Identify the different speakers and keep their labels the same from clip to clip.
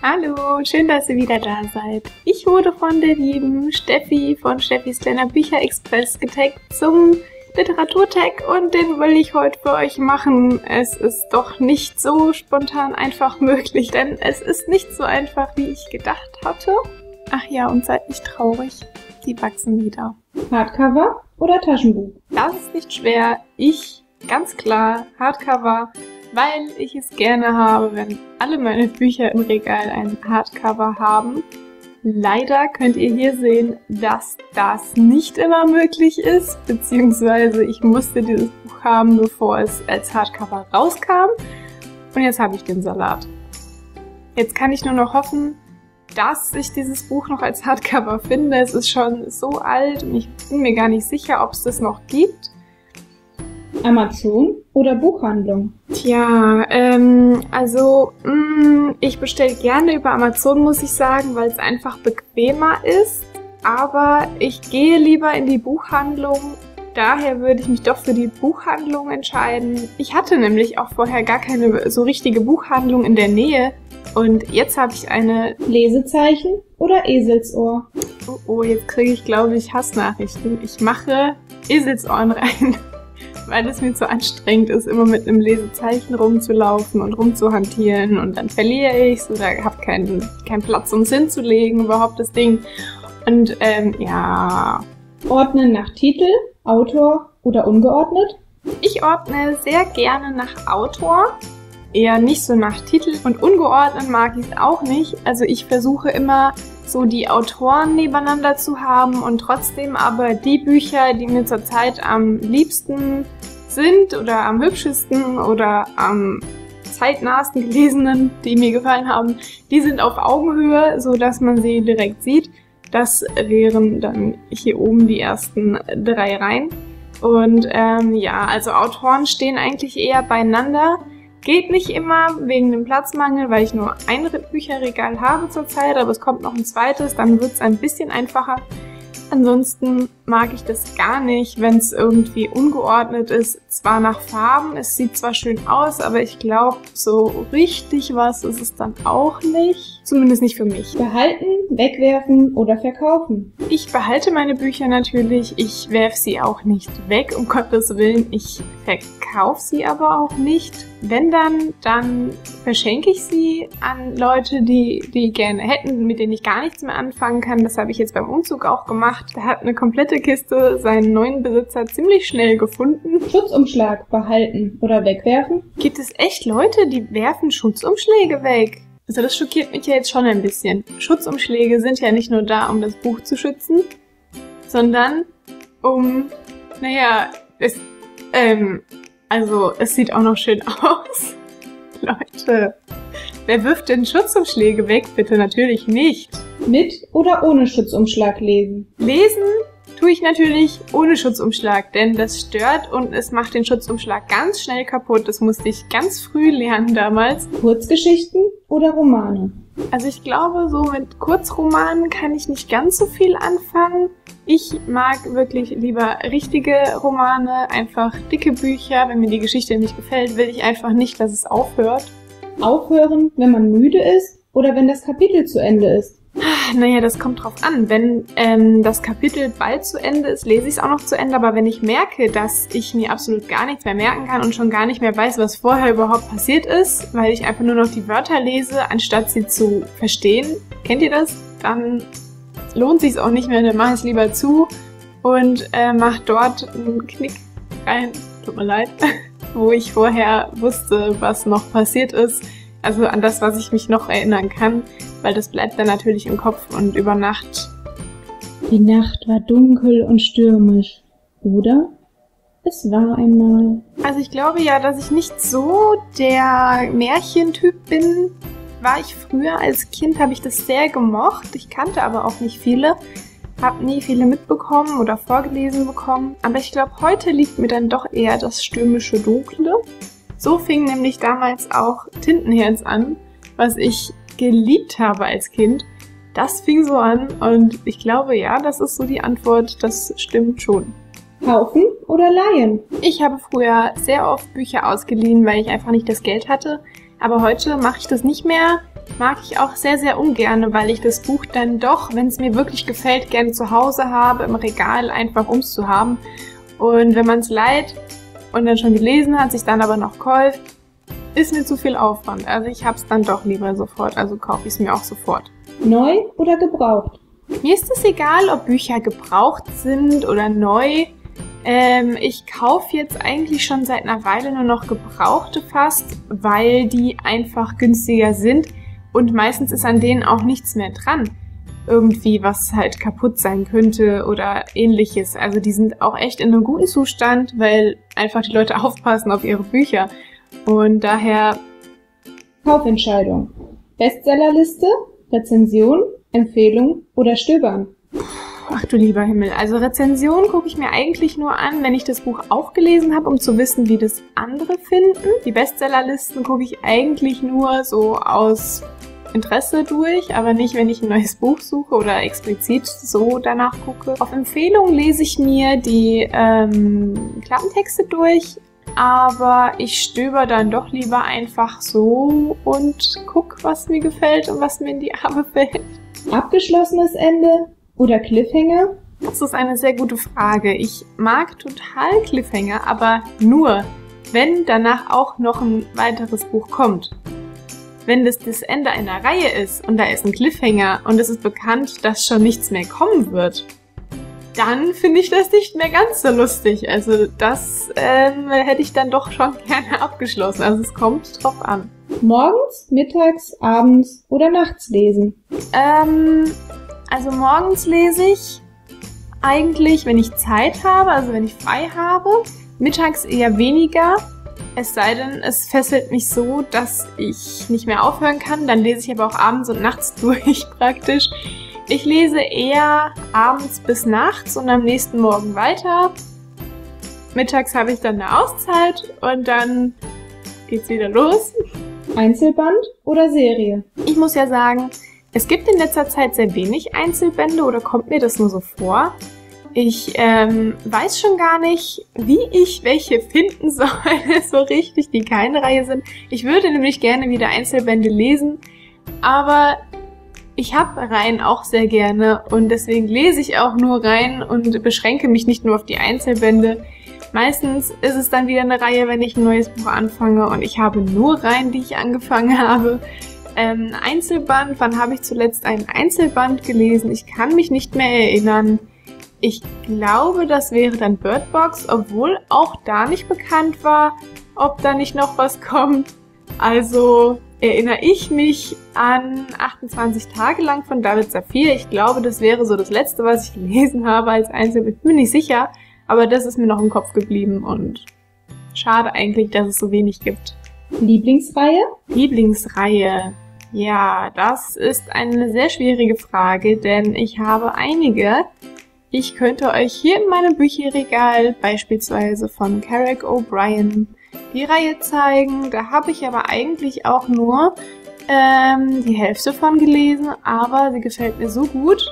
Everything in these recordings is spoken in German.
Speaker 1: Hallo, schön, dass ihr wieder da seid. Ich wurde von der lieben Steffi von Steffis kleiner Bücherexpress getaggt zum Literaturtag und den will ich heute für euch machen. Es ist doch nicht so spontan einfach möglich, denn es ist nicht so einfach, wie ich gedacht hatte. Ach ja, und seid nicht traurig. Die wachsen wieder.
Speaker 2: Hardcover oder Taschenbuch?
Speaker 1: Das ist nicht schwer. Ich, ganz klar, Hardcover weil ich es gerne habe, wenn alle meine Bücher im Regal ein Hardcover haben. Leider könnt ihr hier sehen, dass das nicht immer möglich ist, beziehungsweise ich musste dieses Buch haben, bevor es als Hardcover rauskam. Und jetzt habe ich den Salat. Jetzt kann ich nur noch hoffen, dass ich dieses Buch noch als Hardcover finde. Es ist schon so alt und ich bin mir gar nicht sicher, ob es das noch gibt.
Speaker 2: Amazon oder Buchhandlung?
Speaker 1: Tja, ähm, also mh, mm, ich bestelle gerne über Amazon, muss ich sagen, weil es einfach bequemer ist. Aber ich gehe lieber in die Buchhandlung. Daher würde ich mich doch für die Buchhandlung entscheiden. Ich hatte nämlich auch vorher gar keine so richtige Buchhandlung in der Nähe. Und jetzt habe ich eine
Speaker 2: Lesezeichen oder Eselsohr.
Speaker 1: Oh, oh jetzt kriege ich, glaube ich, Hassnachrichten. Ich mache Eselsohren rein weil es mir zu anstrengend ist, immer mit einem Lesezeichen rumzulaufen und rumzuhantieren und dann verliere ich es oder habe keinen, keinen Platz, um es hinzulegen, überhaupt das Ding. Und ähm, ja.
Speaker 2: Ordnen nach Titel, Autor oder ungeordnet?
Speaker 1: Ich ordne sehr gerne nach Autor, eher nicht so nach Titel und ungeordnet mag ich es auch nicht. Also ich versuche immer so die Autoren nebeneinander zu haben und trotzdem aber die Bücher, die mir zurzeit am liebsten sind oder am hübschesten oder am zeitnahsten gelesenen, die mir gefallen haben, die sind auf Augenhöhe, so dass man sie direkt sieht. Das wären dann hier oben die ersten drei Reihen. Und ähm, ja, also Autoren stehen eigentlich eher beieinander. Geht nicht immer wegen dem Platzmangel, weil ich nur ein Bücherregal habe zurzeit, aber es kommt noch ein zweites, dann wird es ein bisschen einfacher. Ansonsten mag ich das gar nicht, wenn es irgendwie ungeordnet ist. Zwar nach Farben, es sieht zwar schön aus, aber ich glaube, so richtig was ist es dann auch nicht. Zumindest nicht für mich.
Speaker 2: Behalten, wegwerfen oder verkaufen?
Speaker 1: Ich behalte meine Bücher natürlich. Ich werfe sie auch nicht weg, um Gottes Willen. Ich verkaufe sie aber auch nicht. Wenn dann, dann verschenke ich sie an Leute, die die gerne hätten, mit denen ich gar nichts mehr anfangen kann. Das habe ich jetzt beim Umzug auch gemacht. Da hat eine komplette Kiste seinen neuen Besitzer ziemlich schnell gefunden.
Speaker 2: Schutzumschlag behalten oder wegwerfen?
Speaker 1: Gibt es echt Leute, die werfen Schutzumschläge weg? Also das schockiert mich ja jetzt schon ein bisschen. Schutzumschläge sind ja nicht nur da, um das Buch zu schützen, sondern um, naja, es, ähm, also es sieht auch noch schön aus. Leute, wer wirft denn Schutzumschläge weg? Bitte natürlich nicht.
Speaker 2: Mit oder ohne Schutzumschlag lesen?
Speaker 1: Lesen tue ich natürlich ohne Schutzumschlag, denn das stört und es macht den Schutzumschlag ganz schnell kaputt. Das musste ich ganz früh lernen damals.
Speaker 2: Kurzgeschichten oder Romane?
Speaker 1: Also ich glaube, so mit Kurzromanen kann ich nicht ganz so viel anfangen. Ich mag wirklich lieber richtige Romane, einfach dicke Bücher. Wenn mir die Geschichte nicht gefällt, will ich einfach nicht, dass es aufhört.
Speaker 2: Aufhören, wenn man müde ist oder wenn das Kapitel zu Ende ist?
Speaker 1: Naja, das kommt drauf an. Wenn ähm, das Kapitel bald zu Ende ist, lese ich es auch noch zu Ende. Aber wenn ich merke, dass ich mir absolut gar nichts mehr merken kann und schon gar nicht mehr weiß, was vorher überhaupt passiert ist, weil ich einfach nur noch die Wörter lese, anstatt sie zu verstehen, kennt ihr das? Dann lohnt sich auch nicht mehr. Dann mache ich es lieber zu und äh, mache dort einen Knick rein. Tut mir leid. Wo ich vorher wusste, was noch passiert ist. Also an das, was ich mich noch erinnern kann weil das bleibt dann natürlich im Kopf und über Nacht.
Speaker 2: Die Nacht war dunkel und stürmisch, oder? Es war einmal.
Speaker 1: Also ich glaube ja, dass ich nicht so der Märchentyp bin. War ich früher als Kind, habe ich das sehr gemocht. Ich kannte aber auch nicht viele. Hab nie viele mitbekommen oder vorgelesen bekommen. Aber ich glaube, heute liegt mir dann doch eher das stürmische Dunkle. So fing nämlich damals auch Tintenherz an, was ich geliebt habe als Kind. Das fing so an und ich glaube, ja, das ist so die Antwort, das stimmt schon.
Speaker 2: Kaufen oder leihen?
Speaker 1: Ich habe früher sehr oft Bücher ausgeliehen, weil ich einfach nicht das Geld hatte. Aber heute mache ich das nicht mehr. mag ich auch sehr, sehr ungern, weil ich das Buch dann doch, wenn es mir wirklich gefällt, gerne zu Hause habe, im Regal einfach ums zu haben. Und wenn man es leiht und dann schon gelesen hat, sich dann aber noch kauft, ist mir zu viel Aufwand. Also ich hab's dann doch lieber sofort, also kaufe ich es mir auch sofort.
Speaker 2: Neu oder gebraucht?
Speaker 1: Mir ist es egal, ob Bücher gebraucht sind oder neu. Ähm, ich kaufe jetzt eigentlich schon seit einer Weile nur noch gebrauchte fast, weil die einfach günstiger sind und meistens ist an denen auch nichts mehr dran. Irgendwie, was halt kaputt sein könnte oder ähnliches. Also die sind auch echt in einem guten Zustand, weil einfach die Leute aufpassen auf ihre Bücher. Und daher.
Speaker 2: Kaufentscheidung. Bestsellerliste, Rezension, Empfehlung oder Stöbern?
Speaker 1: Ach du lieber Himmel. Also Rezension gucke ich mir eigentlich nur an, wenn ich das Buch auch gelesen habe, um zu wissen, wie das andere finden. Die Bestsellerlisten gucke ich eigentlich nur so aus Interesse durch, aber nicht, wenn ich ein neues Buch suche oder explizit so danach gucke. Auf Empfehlung lese ich mir die ähm, Klappentexte durch, aber ich stöber dann doch lieber einfach so und guck, was mir gefällt und was mir in die Arme fällt.
Speaker 2: Abgeschlossenes Ende oder Cliffhanger?
Speaker 1: Das ist eine sehr gute Frage. Ich mag total Cliffhanger, aber nur, wenn danach auch noch ein weiteres Buch kommt. Wenn das das Ende einer Reihe ist und da ist ein Cliffhanger und es ist bekannt, dass schon nichts mehr kommen wird, dann finde ich das nicht mehr ganz so lustig. Also das ähm, hätte ich dann doch schon gerne abgeschlossen. Also es kommt drauf an.
Speaker 2: Morgens, mittags, abends oder nachts lesen?
Speaker 1: Ähm, also morgens lese ich eigentlich, wenn ich Zeit habe, also wenn ich frei habe. Mittags eher weniger. Es sei denn, es fesselt mich so, dass ich nicht mehr aufhören kann. Dann lese ich aber auch abends und nachts durch praktisch. Ich lese eher abends bis nachts und am nächsten Morgen weiter. Mittags habe ich dann eine Auszeit und dann geht's wieder los.
Speaker 2: Einzelband oder Serie?
Speaker 1: Ich muss ja sagen, es gibt in letzter Zeit sehr wenig Einzelbände oder kommt mir das nur so vor. Ich ähm, weiß schon gar nicht, wie ich welche finden soll, so richtig, die keine Reihe sind. Ich würde nämlich gerne wieder Einzelbände lesen, aber ich habe Reihen auch sehr gerne und deswegen lese ich auch nur Reihen und beschränke mich nicht nur auf die Einzelbände. Meistens ist es dann wieder eine Reihe, wenn ich ein neues Buch anfange und ich habe nur Reihen, die ich angefangen habe. Ähm, Einzelband, wann habe ich zuletzt einen Einzelband gelesen? Ich kann mich nicht mehr erinnern. Ich glaube, das wäre dann Birdbox, obwohl auch da nicht bekannt war, ob da nicht noch was kommt. Also erinnere ich mich an 28 Tage lang von David Safir. Ich glaube, das wäre so das letzte, was ich gelesen habe als Einzelbild. Ich bin nicht sicher, aber das ist mir noch im Kopf geblieben und schade eigentlich, dass es so wenig gibt.
Speaker 2: Lieblingsreihe?
Speaker 1: Lieblingsreihe. Ja, das ist eine sehr schwierige Frage, denn ich habe einige. Ich könnte euch hier in meinem Bücherregal beispielsweise von Carrick O'Brien die Reihe zeigen. Da habe ich aber eigentlich auch nur ähm, die Hälfte von gelesen, aber sie gefällt mir so gut,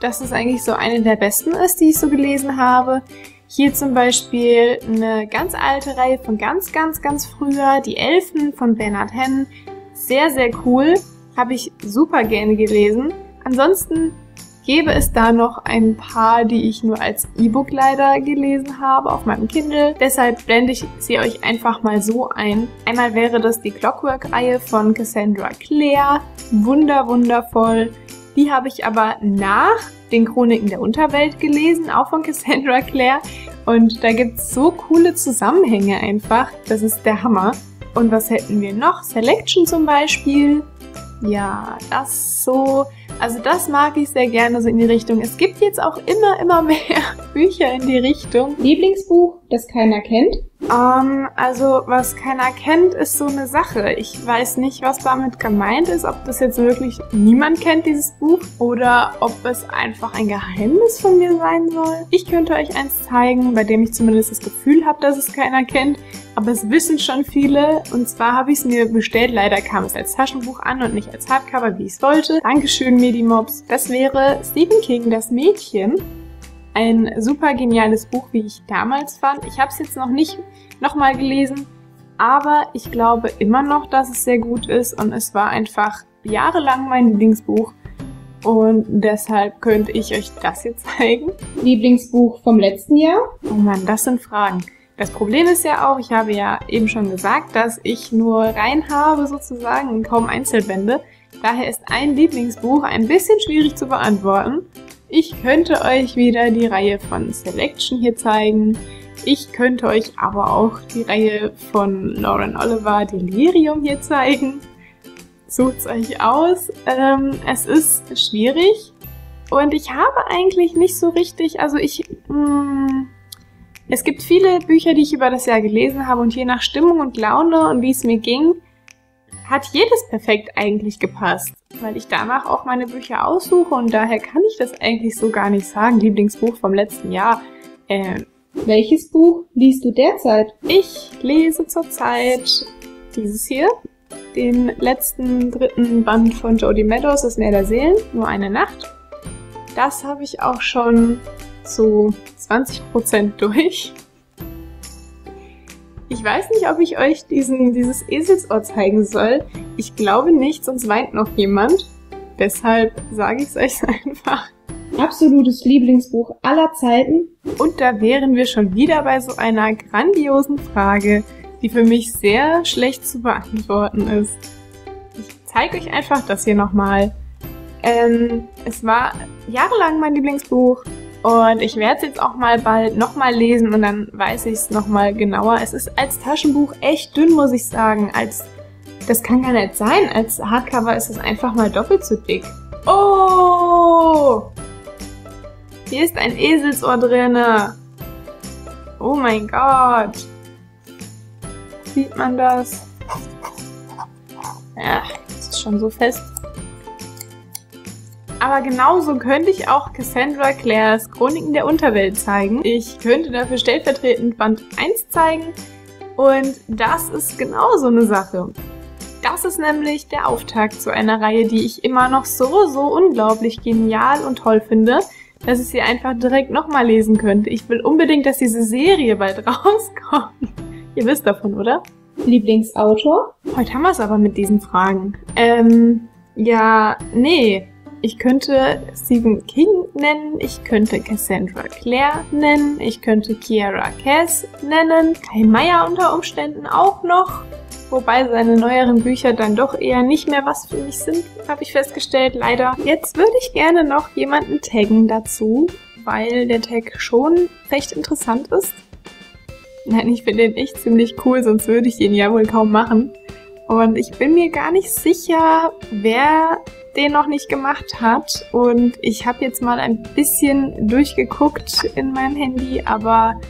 Speaker 1: dass es eigentlich so eine der besten ist, die ich so gelesen habe. Hier zum Beispiel eine ganz alte Reihe von ganz, ganz, ganz früher, die Elfen von Bernhard Henn. Sehr, sehr cool. Habe ich super gerne gelesen. Ansonsten gäbe es da noch ein paar, die ich nur als E-Book leider gelesen habe auf meinem Kindle. Deshalb blende ich sie euch einfach mal so ein. Einmal wäre das die Clockwork-Reihe von Cassandra Clare. Wunder, wundervoll. Die habe ich aber nach den Chroniken der Unterwelt gelesen, auch von Cassandra Clare. Und da gibt es so coole Zusammenhänge einfach. Das ist der Hammer. Und was hätten wir noch? Selection zum Beispiel. Ja, das so also das mag ich sehr gerne so in die Richtung. Es gibt jetzt auch immer, immer mehr Bücher in die Richtung.
Speaker 2: Lieblingsbuch, das keiner kennt?
Speaker 1: Um, ähm, also was keiner kennt, ist so eine Sache. Ich weiß nicht, was damit gemeint ist, ob das jetzt wirklich niemand kennt, dieses Buch, oder ob es einfach ein Geheimnis von mir sein soll. Ich könnte euch eins zeigen, bei dem ich zumindest das Gefühl habe, dass es keiner kennt, aber es wissen schon viele. Und zwar habe ich es mir bestellt. Leider kam es als Taschenbuch an und nicht als Hardcover, wie ich es wollte. Dankeschön, Medimobs. Das wäre Stephen King, das Mädchen. Ein super geniales Buch, wie ich damals fand. Ich habe es jetzt noch nicht nochmal gelesen, Aber ich glaube immer noch, dass es sehr gut ist und es war einfach jahrelang mein Lieblingsbuch. Und deshalb könnte ich euch das hier zeigen.
Speaker 2: Lieblingsbuch vom letzten Jahr?
Speaker 1: Oh Mann, das sind Fragen. Das Problem ist ja auch, ich habe ja eben schon gesagt, dass ich nur rein habe sozusagen und kaum Einzelbände. Daher ist ein Lieblingsbuch ein bisschen schwierig zu beantworten. Ich könnte euch wieder die Reihe von Selection hier zeigen. Ich könnte euch aber auch die Reihe von Lauren Oliver Delirium hier zeigen. Sucht's euch aus. Ähm, es ist schwierig und ich habe eigentlich nicht so richtig, also ich, mh, mm, es gibt viele Bücher, die ich über das Jahr gelesen habe und je nach Stimmung und Laune und wie es mir ging, hat jedes perfekt eigentlich gepasst, weil ich danach auch meine Bücher aussuche und daher kann ich das eigentlich so gar nicht sagen. Lieblingsbuch vom letzten Jahr.
Speaker 2: Äh, welches Buch liest du derzeit?
Speaker 1: Ich lese zurzeit dieses hier, den letzten dritten Band von Jodie Meadows, Das Meer der Seelen, nur eine Nacht. Das habe ich auch schon zu 20% durch. Ich weiß nicht, ob ich euch diesen, dieses Eselsohr zeigen soll. Ich glaube nicht, sonst weint noch jemand. Deshalb sage ich es euch einfach
Speaker 2: absolutes Lieblingsbuch aller Zeiten.
Speaker 1: Und da wären wir schon wieder bei so einer grandiosen Frage, die für mich sehr schlecht zu beantworten ist. Ich zeige euch einfach das hier nochmal. Ähm, es war jahrelang mein Lieblingsbuch und ich werde es jetzt auch mal bald nochmal lesen und dann weiß ich es nochmal genauer. Es ist als Taschenbuch echt dünn, muss ich sagen. Als das kann gar nicht sein. Als Hardcover ist es einfach mal doppelt so dick. Oh! Hier ist ein Eselsohr drinne. Oh mein Gott. Sieht man das? Ja, das ist schon so fest. Aber genauso könnte ich auch Cassandra Clares Chroniken der Unterwelt zeigen. Ich könnte dafür stellvertretend Band 1 zeigen. Und das ist genau so eine Sache. Das ist nämlich der Auftakt zu einer Reihe, die ich immer noch so, so unglaublich genial und toll finde dass ich sie einfach direkt nochmal lesen könnte. Ich will unbedingt, dass diese Serie bald rauskommt. Ihr wisst davon, oder?
Speaker 2: Lieblingsautor?
Speaker 1: Heute haben wir es aber mit diesen Fragen. Ähm, ja, nee. Ich könnte Stephen King nennen, ich könnte Cassandra Clare nennen, ich könnte Kiara Cass nennen, Kai Meier unter Umständen auch noch. Wobei seine neueren Bücher dann doch eher nicht mehr was für mich sind, habe ich festgestellt, leider. Jetzt würde ich gerne noch jemanden taggen dazu, weil der Tag schon recht interessant ist. Nein, ich finde den echt ziemlich cool, sonst würde ich ihn ja wohl kaum machen. Und ich bin mir gar nicht sicher, wer den noch nicht gemacht hat. Und ich habe jetzt mal ein bisschen durchgeguckt in mein Handy, aber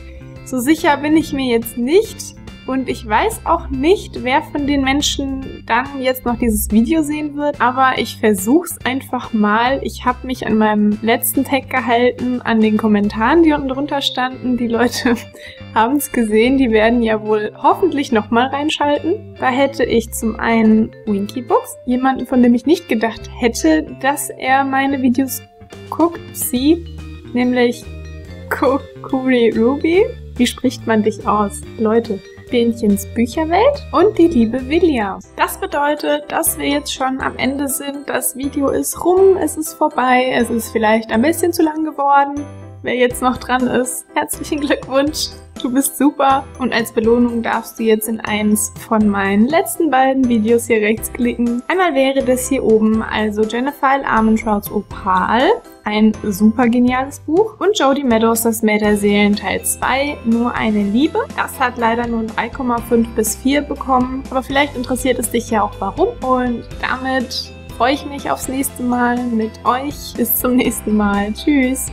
Speaker 1: so sicher bin ich mir jetzt nicht. Und ich weiß auch nicht, wer von den Menschen dann jetzt noch dieses Video sehen wird, aber ich versuch's einfach mal. Ich habe mich an meinem letzten Tag gehalten, an den Kommentaren, die unten drunter standen. Die Leute haben es gesehen, die werden ja wohl hoffentlich nochmal reinschalten. Da hätte ich zum einen Winkybooks, jemanden, von dem ich nicht gedacht hätte, dass er meine Videos guckt, sie, nämlich Kokuri Ruby. Wie spricht man dich aus? Leute, Bähnchens Bücherwelt und die liebe Vilja. Das bedeutet, dass wir jetzt schon am Ende sind. Das Video ist rum, es ist vorbei, es ist vielleicht ein bisschen zu lang geworden. Wer jetzt noch dran ist, herzlichen Glückwunsch. Du bist super und als Belohnung darfst du jetzt in eins von meinen letzten beiden Videos hier rechts klicken. Einmal wäre das hier oben also Jennifer. Armentrouts Opal, ein super geniales Buch und Jodie Meadows Das Meer der Seelen Teil 2, Nur eine Liebe. Das hat leider nur 3,5 bis 4 bekommen, aber vielleicht interessiert es dich ja auch warum und damit freue ich mich aufs nächste Mal mit euch. Bis zum nächsten Mal. Tschüss.